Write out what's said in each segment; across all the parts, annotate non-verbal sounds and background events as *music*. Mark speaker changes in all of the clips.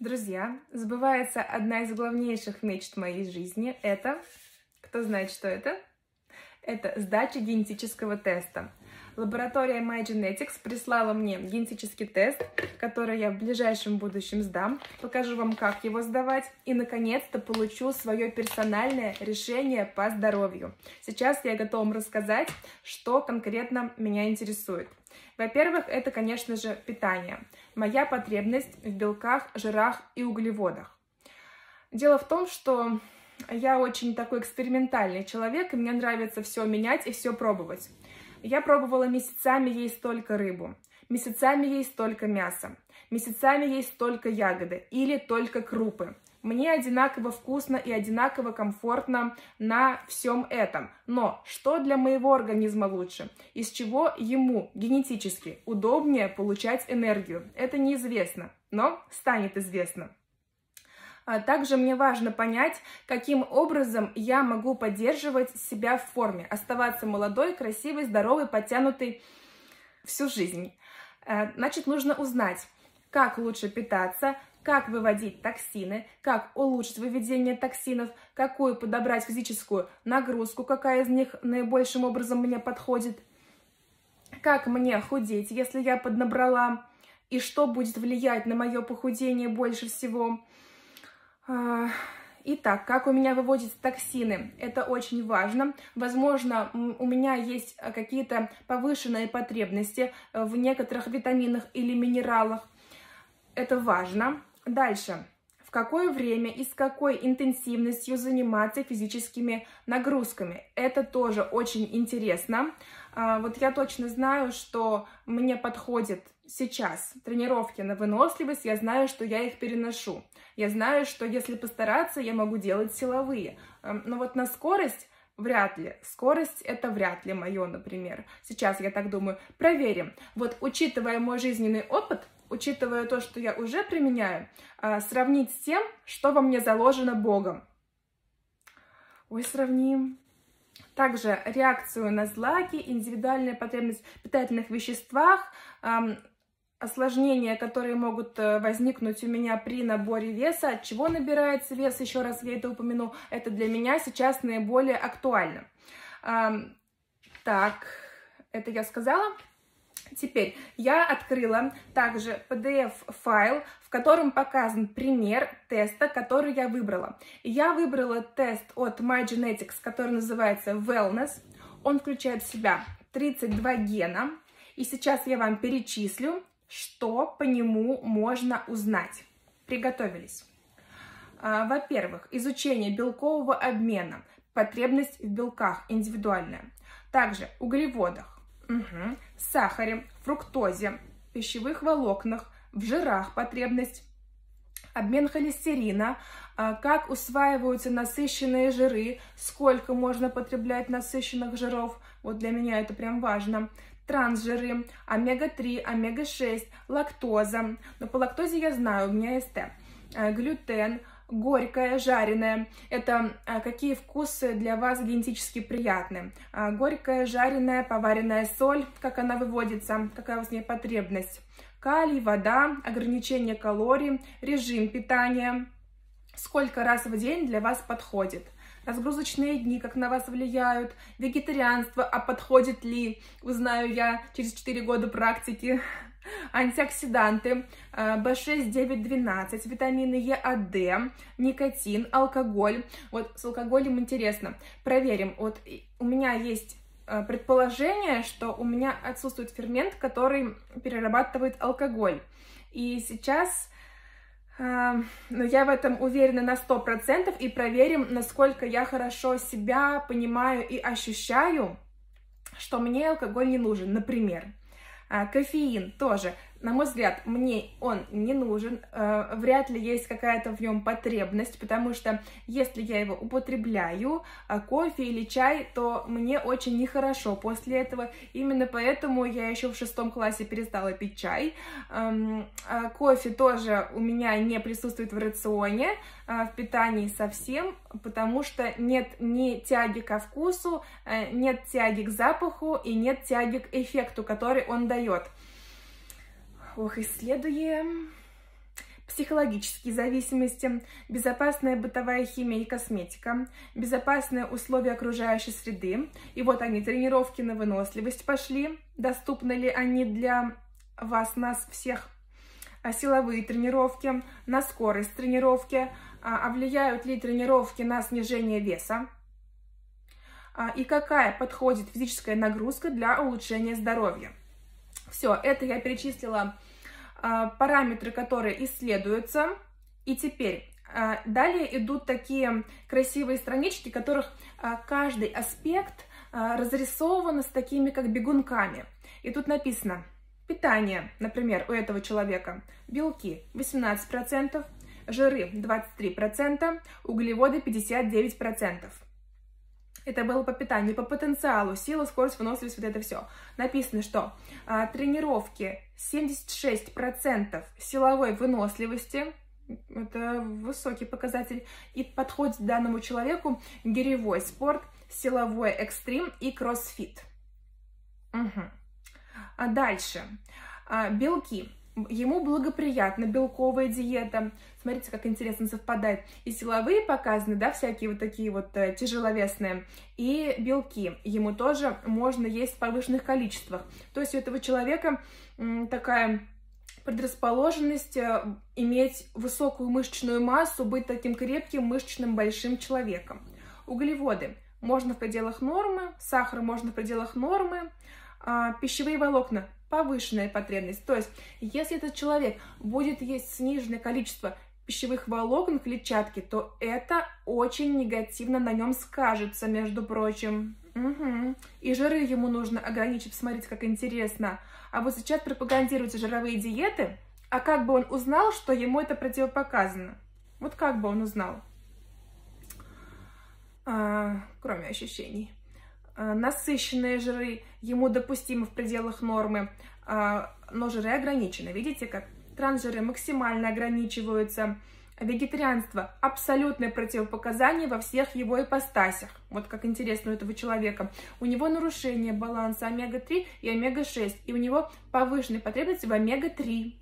Speaker 1: Друзья, сбывается одна из главнейших мечт моей жизни. Это, кто знает, что это? Это сдача генетического теста. Лаборатория MyGenetics прислала мне генетический тест, который я в ближайшем будущем сдам. Покажу вам, как его сдавать. И, наконец-то, получу свое персональное решение по здоровью. Сейчас я готова вам рассказать, что конкретно меня интересует. Во-первых, это, конечно же, питание. Моя потребность в белках, жирах и углеводах. Дело в том, что я очень такой экспериментальный человек, и мне нравится все менять и все пробовать. Я пробовала месяцами есть только рыбу, месяцами есть только мясо, месяцами есть только ягоды или только крупы. Мне одинаково вкусно и одинаково комфортно на всем этом. Но что для моего организма лучше? Из чего ему генетически удобнее получать энергию? Это неизвестно, но станет известно. А также мне важно понять, каким образом я могу поддерживать себя в форме, оставаться молодой, красивой, здоровой, подтянутой всю жизнь. Э, значит, нужно узнать, как лучше питаться, как выводить токсины, как улучшить выведение токсинов, какую подобрать физическую нагрузку, какая из них наибольшим образом мне подходит, как мне худеть, если я поднабрала, и что будет влиять на мое похудение больше всего. А, итак, как у меня выводятся токсины? Это очень важно. Возможно, у меня есть какие-то повышенные потребности в некоторых витаминах или минералах. Это важно. Дальше. В какое время и с какой интенсивностью заниматься физическими нагрузками? Это тоже очень интересно. А, вот я точно знаю, что мне подходит сейчас тренировки на выносливость, я знаю, что я их переношу. Я знаю, что если постараться, я могу делать силовые. Но вот на скорость вряд ли. Скорость это вряд ли мое, например. Сейчас я так думаю. Проверим. Вот учитывая мой жизненный опыт, учитывая то, что я уже применяю, а, сравнить с тем, что во мне заложено Богом. Ой, сравним. Также реакцию на злаки, индивидуальная потребность в питательных веществах, осложнения, которые могут э, возникнуть у меня при наборе веса. От чего набирается вес, еще раз я это упомяну, это для меня сейчас наиболее актуально. Так, это я сказала. Теперь я открыла также PDF-файл, в котором показан пример теста, который я выбрала. Я выбрала тест от MyGenetics, который называется Wellness. Он включает в себя 32 гена. И сейчас я вам перечислю, что по нему можно узнать. Приготовились. А, во-первых, изучение белкового обмена, потребность в белках индивидуальная. Также углеводах, Угу. Сахаре, фруктозе, пищевых волокнах, в жирах потребность, обмен холестерина, а, как усваиваются насыщенные жиры, сколько можно потреблять насыщенных жиров, вот для меня это прям важно, трансжиры, омега-3, омега-6, лактоза, но по лактозе я знаю, у меня СТ, а, глютен, горькое, жареное. Это а, какие вкусы для вас генетически приятны. А, горькая, жареная, поваренная соль, как она выводится, какая у вас ней потребность. Калий, вода, ограничение калорий, режим питания, сколько раз в день для вас подходит разгрузочные дни, как на вас влияют, вегетарианство, а подходит ли, узнаю я через 4 года практики, *laughs* антиоксиданты, B6, 9, 12, витамины Е, А, Д, никотин, алкоголь. Вот с алкоголем интересно. Проверим. Вот у меня есть э, предположение, что у меня отсутствует фермент, который перерабатывает алкоголь. И сейчас но ну, я в этом уверена на 100% и проверим, насколько я хорошо себя понимаю и ощущаю, что мне алкоголь не нужен, например. А, кофеин тоже на мой взгляд, мне он не нужен, э, вряд ли есть какая-то в нем потребность, потому что если я его употребляю, э, кофе или чай, то мне очень нехорошо после этого. Именно поэтому я еще в шестом классе перестала пить чай. Эм, э, кофе тоже у меня не присутствует в рационе, э, в питании совсем, потому что нет ни тяги ко вкусу, э, нет тяги к запаху и нет тяги к эффекту, который он дает. Ох, исследуем. психологические зависимости, безопасная бытовая химия и косметика, безопасные условия окружающей среды. И вот они, тренировки на выносливость пошли. Доступны ли они для вас, нас всех? А силовые тренировки, на скорость тренировки, а, а влияют ли тренировки на снижение веса? А, и какая подходит физическая нагрузка для улучшения здоровья? Все, это я перечислила а, параметры, которые исследуются. И теперь а, далее идут такие красивые странички, в которых а, каждый аспект разрисован с такими как бегунками. И тут написано питание, например, у этого человека. Белки 18%, жиры 23%, углеводы 59%. Это было по питанию, по потенциалу, сила, скорость, выносливость, вот это все. Написано, что а, тренировки 76% силовой выносливости, это высокий показатель, и подходит данному человеку гиревой спорт, силовой экстрим и кроссфит. Угу. А дальше. А, белки ему благоприятна белковая диета. Смотрите, как интересно совпадает. И силовые показаны, да, всякие вот такие вот э, тяжеловесные, и белки. Ему тоже можно есть в повышенных количествах. То есть у этого человека такая предрасположенность э, иметь высокую мышечную массу, быть таким крепким, мышечным, большим человеком. Углеводы можно в пределах нормы, сахар можно в пределах нормы, а, пищевые волокна повышенная потребность. То есть, если этот человек будет есть сниженное количество пищевых волокон клетчатки, то это очень негативно на нем скажется, между прочим. Угу. И жиры ему нужно ограничить. Смотрите, как интересно. А вот сейчас пропагандируются жировые диеты, а как бы он узнал, что ему это противопоказано? Вот как бы он узнал? А, кроме ощущений. А, насыщенные жиры ему допустимы в пределах нормы, а, но жиры ограничены. Видите, как трансжиры максимально ограничиваются. Вегетарианство – абсолютное противопоказание во всех его ипостасях. Вот как интересно у этого человека. У него нарушение баланса омега-3 и омега-6, и у него повышенные потребности в омега-3.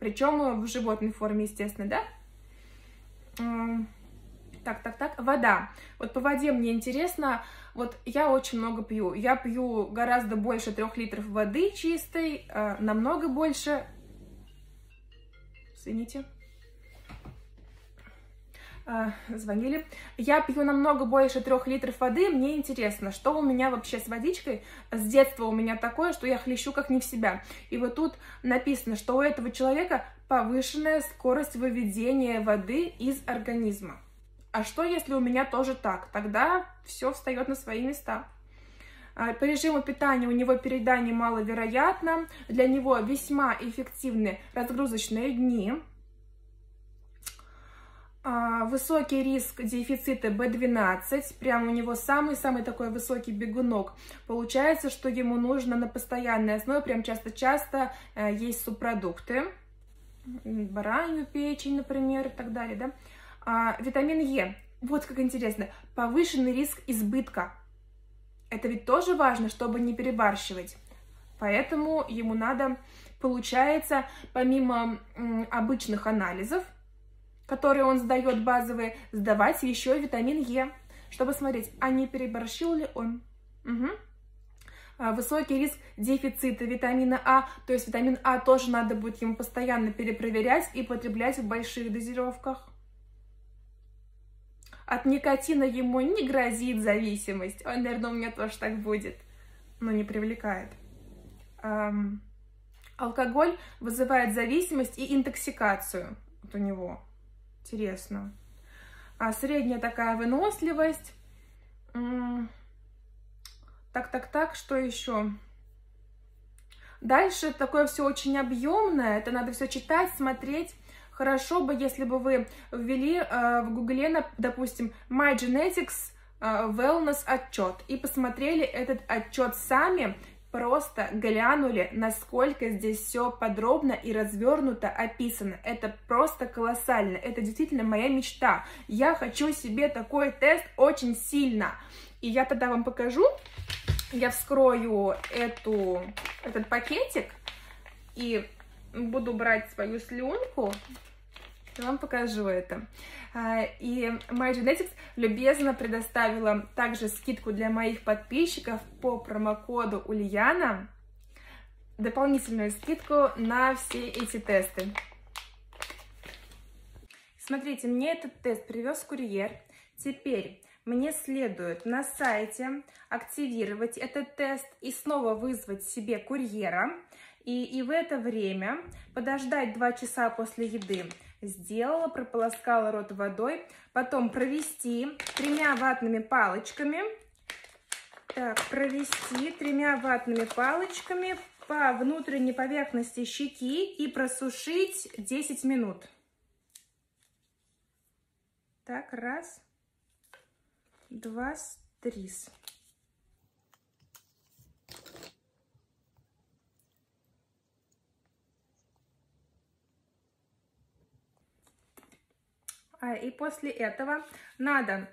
Speaker 1: Причем в животной форме, естественно, да? Вода. Вот по воде мне интересно. Вот я очень много пью. Я пью гораздо больше трех литров воды чистой, э, намного больше. Извините. Э, звонили. Я пью намного больше трех литров воды. Мне интересно, что у меня вообще с водичкой. С детства у меня такое, что я хлещу как не в себя. И вот тут написано, что у этого человека повышенная скорость выведения воды из организма. А что, если у меня тоже так? Тогда все встает на свои места. А, по режиму питания у него переедание маловероятно. Для него весьма эффективны разгрузочные дни. А, высокий риск дефицита B12, прям у него самый-самый такой высокий бегунок. Получается, что ему нужно на постоянной основе, прям часто-часто э, есть субпродукты, баранью печень, например, и так далее, да. А, витамин Е. Вот как интересно. Повышенный риск избытка. Это ведь тоже важно, чтобы не перебарщивать. Поэтому ему надо, получается, помимо м, обычных анализов, которые он сдает базовые, сдавать еще витамин Е, чтобы смотреть, а не переборщил ли он. Угу. Высокий риск дефицита витамина А, то есть витамин А тоже надо будет ему постоянно перепроверять и потреблять в больших дозировках. От никотина ему не грозит зависимость. Ой, наверное, у меня тоже так будет. Но не привлекает. Эм, алкоголь вызывает зависимость и интоксикацию. Вот у него. Интересно. А средняя такая выносливость. Так, так, так, что еще? Дальше такое все очень объемное. Это надо все читать, смотреть. Хорошо бы, если бы вы ввели э, в Гугле, допустим, My Genetics э, Wellness отчет и посмотрели этот отчет сами, просто глянули, насколько здесь все подробно и развернуто описано. Это просто колоссально. Это действительно моя мечта. Я хочу себе такой тест очень сильно. И я тогда вам покажу. Я вскрою эту, этот пакетик и буду брать свою слюнку Я вам покажу это. А, и MyGenetics любезно предоставила также скидку для моих подписчиков по промокоду Ульяна. Дополнительную скидку на все эти тесты. Смотрите, мне этот тест привез курьер. Теперь мне следует на сайте активировать этот тест и снова вызвать себе курьера. И, и в это время подождать 2 часа после еды. Сделала, прополоскала рот водой. Потом провести тремя ватными палочками. Так, провести тремя ватными палочками по внутренней поверхности щеки и просушить 10 минут. Так, раз два, три. И после этого надо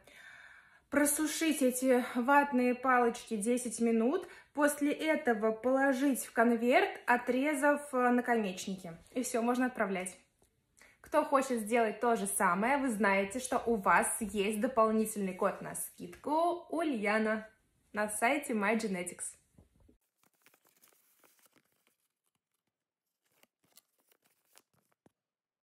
Speaker 1: просушить эти ватные палочки 10 минут. После этого положить в конверт, отрезав э, наконечники. И все, можно отправлять. Кто хочет сделать то же самое, вы знаете, что у вас есть дополнительный код на скидку Ульяна на сайте MyGenetics.